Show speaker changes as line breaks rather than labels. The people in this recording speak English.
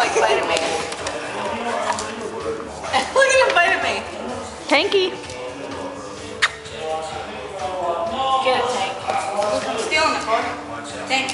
like me. Look at him biting me.
Tanky.
Get it, Tank. I'm stealing it, boy. Tank.